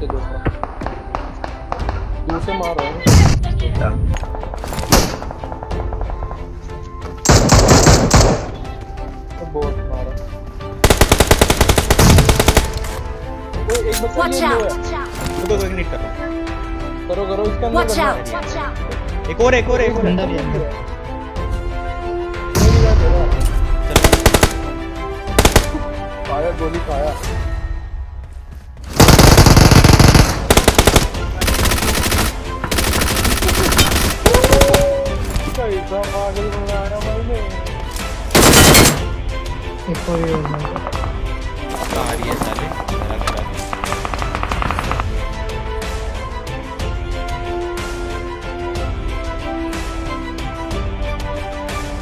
नीचे देखो दूर से मार रहा हूँ। बहुत मारा ओए एक Watch out! रुको रुको निट कर करो करो इसके अंदर Watch out! एक और एक और एक और अंदर ही चलो खाया गोली खाया Sobrang kagal mo nga naman eh. Ito yun.